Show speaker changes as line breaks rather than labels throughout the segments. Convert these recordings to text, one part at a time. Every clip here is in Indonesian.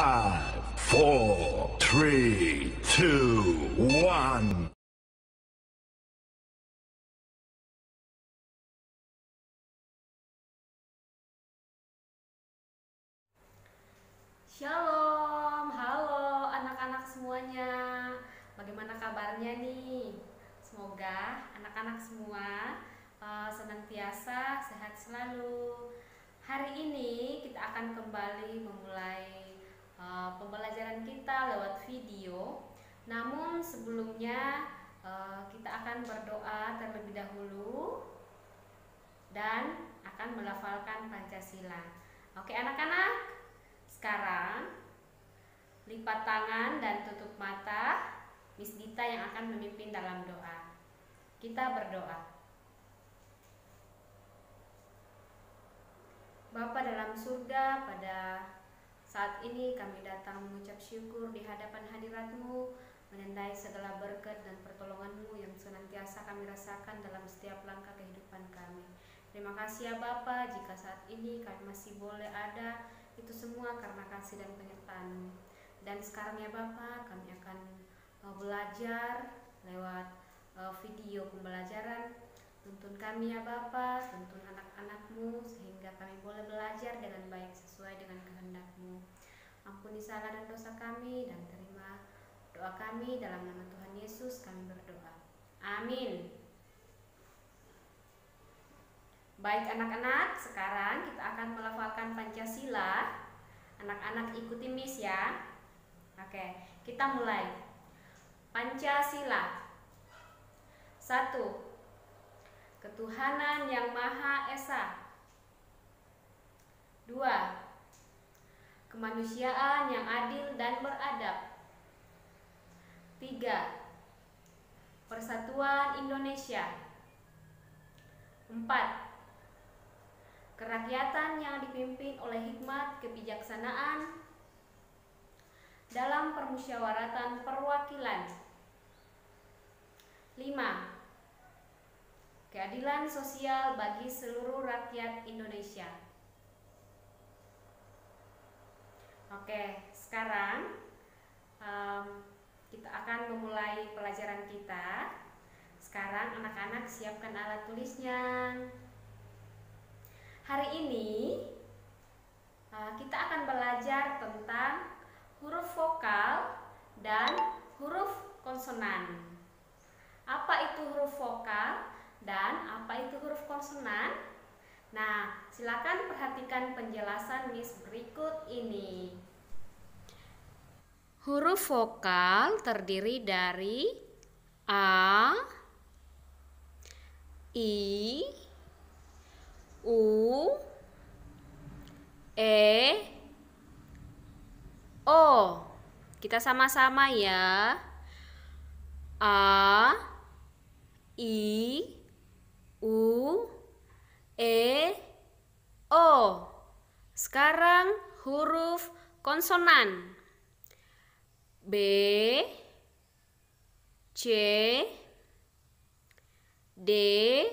Five.
Shalom, halo anak-anak semuanya. Bagaimana kabarnya nih? Semoga anak-anak semua uh, senantiasa sehat selalu. Hari ini kita akan kembali memulai uh, pembelajaran kita lewat video. Namun sebelumnya uh, kita akan berdoa terlebih dahulu dan akan melafalkan Pancasila. Oke anak-anak, sekarang lipat tangan dan tutup mata. Miss Dita yang akan memimpin dalam doa. Kita berdoa. Bapa dalam surga, pada saat ini kami datang mengucap syukur di hadapan hadiratmu, menandai segala berkat dan pertolonganmu yang senantiasa kami rasakan dalam setiap langkah kehidupan kami. Terima kasih ya Bapa, jika saat ini kami masih boleh ada itu semua karena kasih dan penyertaan Dan sekarang ya Bapak, kami akan uh, belajar lewat uh, video pembelajaran. Tuntun kami ya Bapak, tuntun anak-anakmu sehingga kami boleh belajar dengan baik sesuai dengan kehendakmu. Ampuni salah dan dosa kami dan terima doa kami dalam nama Tuhan Yesus kami berdoa. Amin. Baik anak-anak, sekarang kita akan melafalkan Pancasila. Anak-anak ikuti Miss ya. Oke, kita mulai. Pancasila. Satu. Ketuhanan yang Maha Esa. Dua. Kemanusiaan yang adil dan beradab. Tiga. Persatuan Indonesia. Empat kerakyatan yang dipimpin oleh hikmat kebijaksanaan dalam permusyawaratan perwakilan. 5. Keadilan sosial bagi seluruh rakyat Indonesia. Oke, sekarang um, kita akan memulai pelajaran kita. Sekarang anak-anak siapkan alat tulisnya. Hari ini uh, kita akan belajar tentang huruf vokal dan huruf konsonan. Apa itu huruf vokal dan apa itu huruf konsonan? Nah, silakan perhatikan penjelasan Miss berikut ini. Huruf vokal terdiri dari A, I, U E O. Kita sama-sama ya. A I U E O. Sekarang huruf konsonan B C D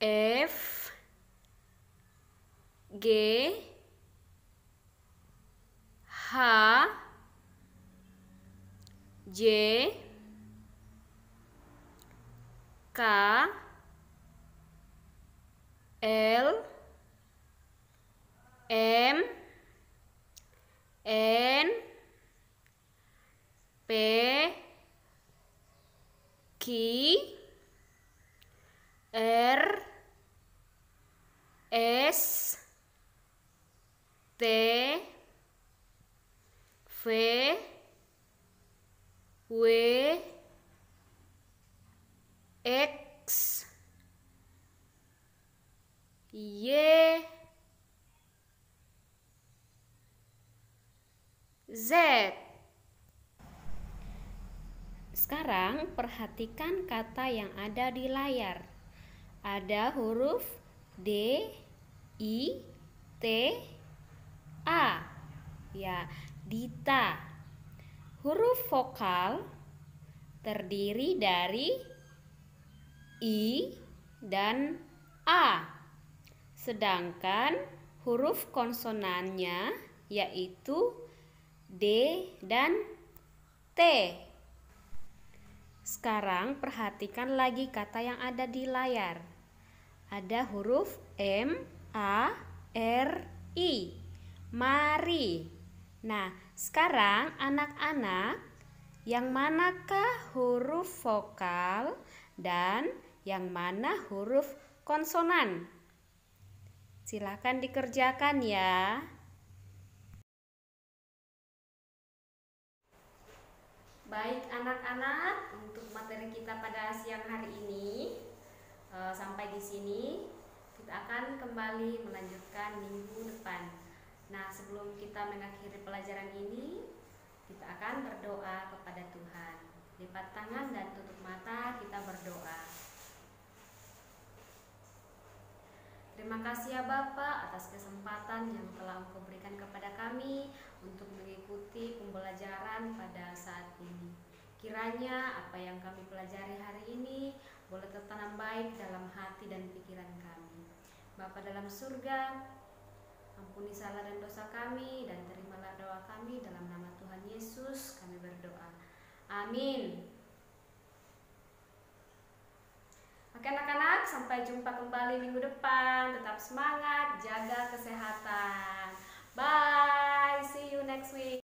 F G H J K L M N P Q R S T W Z Sekarang perhatikan kata yang ada di layar. Ada huruf D, I, T, A. Ya, Dita. Huruf vokal terdiri dari I dan A. Sedangkan huruf konsonannya yaitu D dan T. Sekarang perhatikan lagi kata yang ada di layar. Ada huruf M, A, R, I. Mari. Nah, sekarang anak-anak yang manakah huruf vokal dan yang mana huruf konsonan? Silakan dikerjakan ya. Baik anak-anak, untuk materi kita pada siang hari ini e, sampai di sini kita akan kembali melanjutkan minggu depan. Nah, sebelum kita mengakhiri pelajaran ini, kita akan berdoa kepada Tuhan. Lipat tangan dan tutup mata, kita berdoa. Terima kasih ya Bapak atas kesempatan yang telah Engkau berikan kepada kami untuk mengikuti pembelajaran pada saat ini. Kiranya apa yang kami pelajari hari ini boleh tertanam baik dalam hati dan pikiran kami. Bapa dalam surga, ampuni salah dan dosa kami dan terimalah doa kami dalam nama Tuhan Yesus kami berdoa. Amin. Oke anak-anak, sampai jumpa kembali minggu depan. Tetap semangat, jaga kesehatan. Bye, see you next week.